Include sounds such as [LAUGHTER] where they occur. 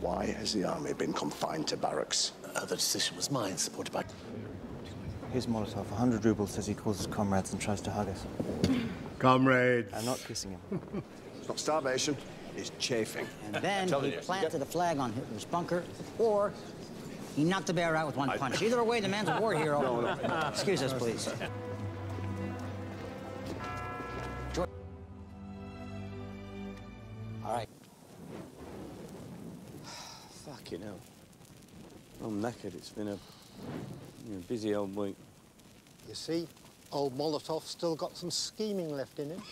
Why has the army been confined to barracks? Uh, the decision was mine, supported by. Here's Molotov. 100 rubles says he calls his comrades and tries to hug us. [LAUGHS] Comrades. I'm not kissing him. It's not starvation, it's chafing. And then he planted a flag on Hitler's bunker, or he knocked the bear out with one punch. Either way, the man's a war hero. [LAUGHS] Excuse us, please. All right. Fucking hell. I'm knackered. It's been a you know, busy old week. You see, old Molotov's still got some scheming left in him.